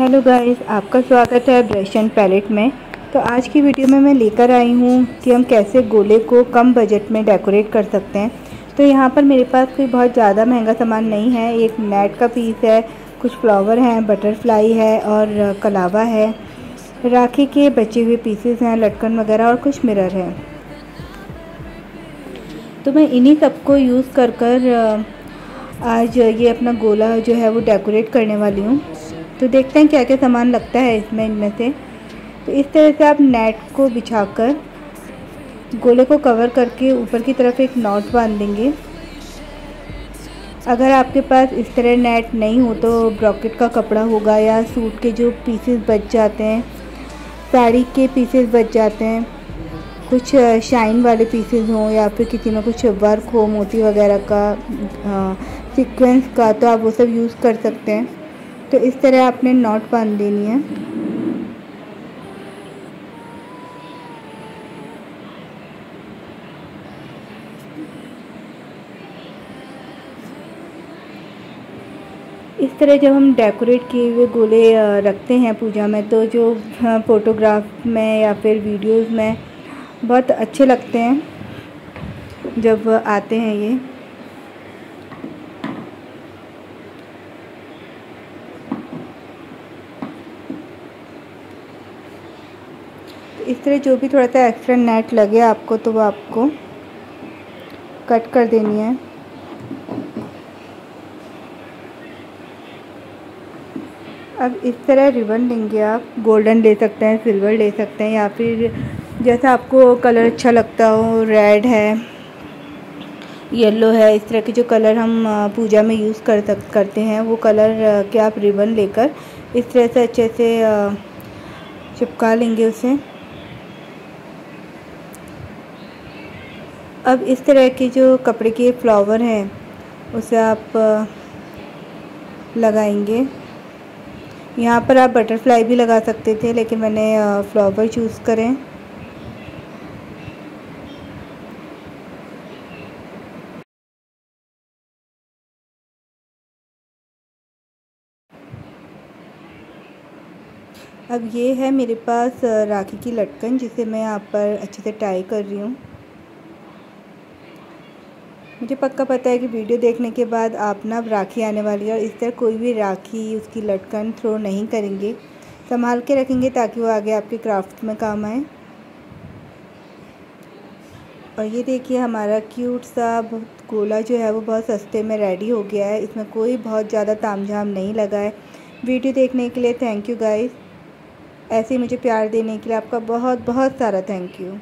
Hello guys, आपका स्वागत है ब्रश एंड पैलेट में। तो आज की वीडियो में मैं लेकर आई हूँ कि हम कैसे गोले को कम बजट में डेकोरेट कर सकते हैं। तो यहाँ पर मेरे पास कोई बहुत ज़्यादा महँगा सामान नहीं है। एक नेट का पीस है, कुछ फ्लावर हैं, बटरफ्लाई है और कलावा है। राखी के बचे हुए पीसेस हैं, लटकन वगैरह और कुछ मिरर है। तो मैं इन्हीं सबको यूज़ कर कर आज ये अपना गोला जो है वो डेकोरेट करने वाली हूँ। तो देखते हैं क्या क्या सामान लगता है इसमें, इनमें से। तो इस तरह से आप नेट को बिछाकर, गोले को कवर करके ऊपर की तरफ़ एक नॉट बाँध देंगे। अगर आपके पास इस तरह नेट नहीं हो तो ब्रॉकेट का कपड़ा होगा या सूट के जो पीसेस बच जाते हैं, साड़ी के पीसेस बच जाते हैं, कुछ शाइन वाले पीसेस हों या फिर किसी में कुछ वर्क हो, मोती वगैरह का सीक्वेंस का तो आप वो सब यूज़ कर सकते हैं। तो इस तरह आपने नॉट बाँध देनी है। इस तरह जब हम डेकोरेट किए हुए गोले रखते हैं पूजा में तो जो फ़ोटोग्राफ में या फिर वीडियोस में बहुत अच्छे लगते हैं, जब आते हैं ये। इस तरह जो भी थोड़ा सा एक्स्ट्रा नेट लगे आपको तो वो आपको कट कर देनी है। अब इस तरह रिबन लेंगे आप। गोल्डन ले सकते हैं सिल्वर ले सकते हैं, या फिर जैसा आपको कलर अच्छा लगता हो रेड है येलो है, इस तरह के जो कलर हम पूजा में यूज़ कर सक, करते हैं, वो कलर के आप रिबन लेकर इस तरह से अच्छे से चिपका लेंगे उसे। अब इस तरह के जो कपड़े के फ्लावर हैं, उसे आप लगाएँगे। यहाँ पर आप बटरफ्लाई भी लगा सकते थे, लेकिन मैंने फ्लावर चूज़ करें। अब ये है मेरे पास राखी की लटकन, जिसे मैं यहाँ पर अच्छे से टाई कर रही हूँ। मुझे पक्का पता है कि वीडियो देखने के बाद आप ना राखी आने वाली है और इस तरह कोई भी राखी उसकी लटकन थ्रो नहीं करेंगे। संभाल के रखेंगे ताकि वो आगे आपके क्राफ्ट में काम आए। और ये देखिए हमारा क्यूट सा गोला जो है वो बहुत सस्ते में रेडी हो गया है। इसमें कोई बहुत ज़्यादा ताम झाम नहीं लगा है। वीडियो देखने के लिए थैंक यू गाइस ऐसे मुझे प्यार देने के लिए आपका बहुत बहुत सारा थैंक यू